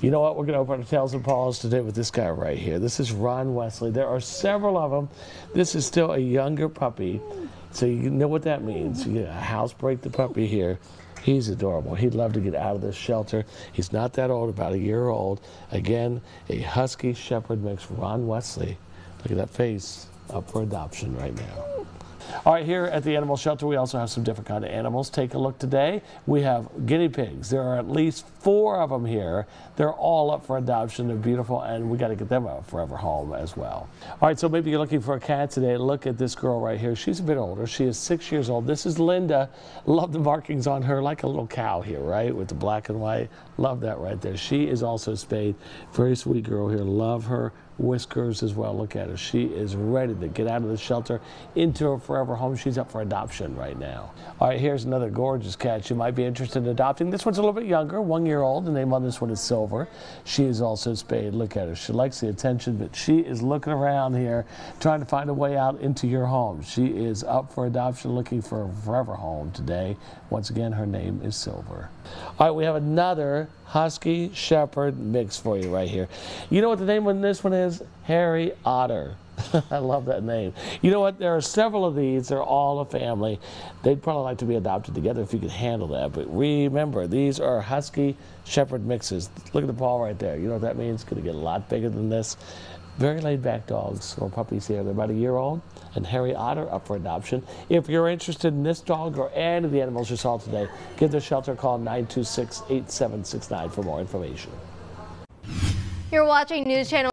You know what? We're going to open our tails and paws today with this guy right here. This is Ron Weasley. There are several of them. This is still a younger puppy, so you know what that means. You housebreak the puppy here. He's adorable. He'd love to get out of this shelter. He's not that old, about a year old. Again, a Husky Shepherd mix, Ron Weasley. Look at that face, up for adoption right now. All right, here at the animal shelter, we also have some different kind of animals. Take a look today. We have guinea pigs. There are at least four of them here. They're all up for adoption. They're beautiful, and we got to get them a forever home as well. All right, so maybe you're looking for a cat today. Look at this girl right here. She's a bit older. She is six years old. This is Linda. Love the markings on her, like a little cow here, right, with the black and white. Love that right there. She is also spayed. Very sweet girl here. Love her whiskers as well. Look at her. She is ready to get out of the shelter into her forever home. She's up for adoption right now. All right, here's another gorgeous cat you might be interested in adopting. This one's a little bit younger, one year old. The name on this one is Silver. She is also spayed. Look at her. She likes the attention, but she is looking around here trying to find a way out into your home. She is up for adoption, looking for a forever home today. Once again, her name is Silver. All right, we have another Husky Shepherd mix for you right here. You know what the name on this one is? Harry Otter. I love that name. You know what? There are several of these. They're all a family. They'd probably like to be adopted together if you could handle that. But remember, these are Husky Shepherd mixes. Look at the paw right there. You know what that means? Going to get a lot bigger than this. Very laid back dogs or puppies here. They're about a year old and Harry Otter up for adoption. If you're interested in this dog or any of the animals you saw today, give the shelter call 926 8769 for more information. You're watching News Channel.